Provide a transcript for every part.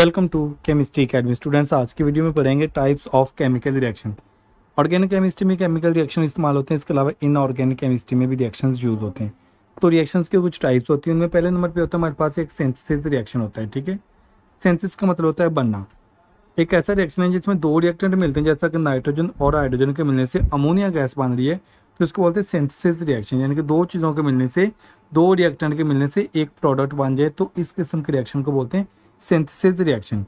Welcome to chemistry academy. Students, आज की video में पढ़ेंगे types of chemical reaction organic chemistry में केमिकल रिएक्शन इस्तेमाल होते हैं, इसके अलावा इन ऑर्गेनिक केमिस्ट्री में भी रिएक्शंस यूज़ होते हैं। तो रिएक्शंस के कुछ टाइप्स होती हैं, उनमें पहले नंबर पे होता है, हमारे पास एक सेंसिस रिएक्शन होता है, ठीक है? सेंसिस का मतलब होता है बनना। एक ऐसा रिएक्शन है जिसमें दो रिएक्टेंट मिलते हैं, जैसा कि नाइट्रोजन और हाइड्रोजन के मिलने से अमोनिया गैस बन रही है तो इसको बोलते हैं सेंथिसिस रिएक्शन यानी कि दो चीज़ों के मिलने से, दो रिएक्टेंट के मिलने से एक प्रोडक्ट बन जाए तो इस किस्म के रिएक्शन को बोलते हैं सिंथेसिस रिएक्शन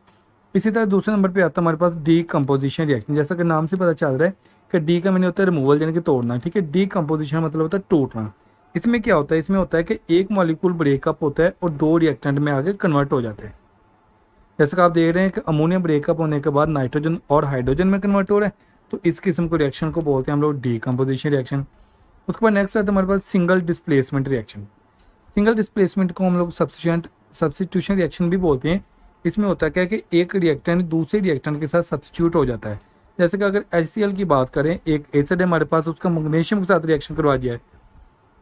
इसी तरह दूसरे नंबर पे आता है, हमारे पास डी कंपोजिशन रिएक्शन जैसा कि नाम से पता चल रहा है कि डी का मैंने होता है रिमूवल यानी कि तोड़ना, ठीक है? डी कंपोजिशन मतलब होता है टूटना। इसमें क्या होता है? इसमें होता है कि एक मॉलिक्यूल ब्रेकअप होता है और दो रिएक्टेंट में आगे कन्वर्ट हो जाते हैं। जैसे कि आप देख रहे हैं कि अमोनिया ब्रेकअप होने के बाद नाइट्रोजन और हाइड्रोजन में कन्वर्ट हो रहा है तो इस किस्म को रिएक्शन को बोलते हैं हम लोग डी कंपोजिशन रिएक्शन उसके बाद नेक्स्ट आता है हमारे पास single displacement reaction single displacement को हम लोग सब्सिट्यूशन सब्सिट्यूशन रिएक्शन भी बोलते हैं। इसमें होता है क्या कि एक रिएक्टेंट दूसरे रिएक्टेंट के साथ सब्सिट्यूट हो जाता है। जैसे कि अगर एच की बात करें, एक एसिड है, हमारे पास उसका मैग्नीशियम के साथ रिएक्शन करवा दिया है।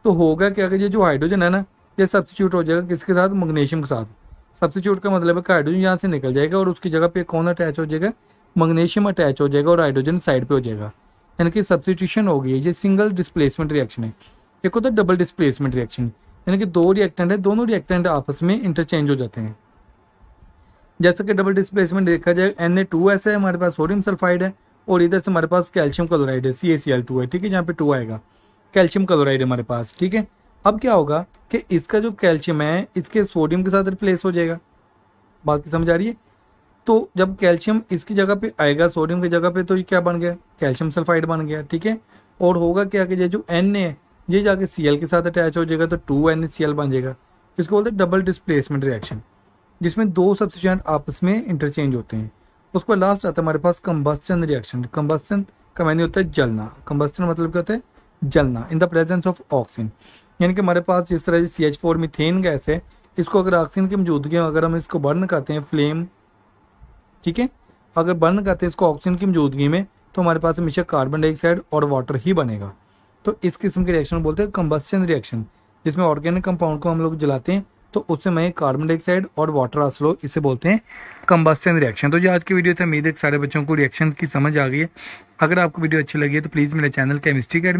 तो होगा क्या कि ये जो हाइड्रोजन है ना, ये सब्सिट्यूट हो जाएगा किसके साथ? मैग्नीशियम के साथ। सब्सिट्यूट का मतलब है कि हाइड्रोजन यहाँ से निकल जाएगा और उसकी जगह पे कौन अटैच हो जाएगा? मैग्नीशियम अटैच हो जाएगा और हाइड्रोजन साइड पे हो जाएगा। यानी कि सब्सिट्यूशन हो गई है। ये सिंगल डिस्प्लेसमेंट रिएक्शन है। एक होता है डबल डिस्प्लेसमेंट रिएक्शन यानी कि दो रिएक्टेंट है, दोनों रिएक्टेंट आपस में इंटरचेंज हो जाते हैं। जैसे कि डबल डिस्प्लेसमेंट देखा जाए एन ए टू ऐसा है, हमारे पास सोडियम सल्फाइड है, और इधर से हमारे पास कैल्शियम क्लोराइड है सी ए सी एल टू है, ठीक है, जहाँ पे टू आएगा। कैल्शियम क्लोराइड हमारे पास, ठीक है। अब क्या होगा कि इसका जो कैल्शियम है, इसके सोडियम के साथ रिप्लेस हो जाएगा। बात की समझ आ रही है? तो जब कैल्शियम इसकी जगह पे आएगा सोडियम की जगह पे तो ये क्या बन गया? कैल्शियम सल्फाइड बन गया, ठीक है। और होगा क्या कि ये जो एन है ये जाके सी के साथ अटैच हो जाएगा तो टू एन बन जाएगा। इसको बोलते हैं डबल डिस्प्लेसमेंट रिएक्शन जिसमें दो सब्सिट्यूएंट आपस में इंटरचेंज होते हैं। उसको लास्ट आता है हमारे पास कम्बस्टन रिएक्शन कम्बस्टन का मैंने होता है जलना। कम्बस्टन मतलब क्या होता है? जलना। In the presence of oxygen यानी कि हमारे पास जिस तरह C H four methane gas है, इसको अगर ऑक्सीजन की मौजूदगी में अगर हम इसको बर्न करते हैं फ्लेम ठीक है? अगर बर्न करते हैं इसको ऑक्सीजन की मौजूदगी में तो हमारे पास हमेशा कार्बन डाइऑक्साइड और वाटर ही बनेगा। तो इस किस्म के रिएक्शन बोलते हैं कम्बस्टन रिएक्शन जिसमें ऑर्गेनिक कंपाउंड को हम लोग जलाते हैं तो उससे मैं कार्बन डाइऑक्साइड और वाटर आसलो इसे बोलते हैं कम्बस्टन रिएक्शन तो ये आज की वीडियो थे, उम्मीद है सारे बच्चों को रिएक्शन की समझ आ गई है। अगर आपको वीडियो अच्छी लगी है तो प्लीज़ मेरे चैनल केमिस्ट्री अकेडमी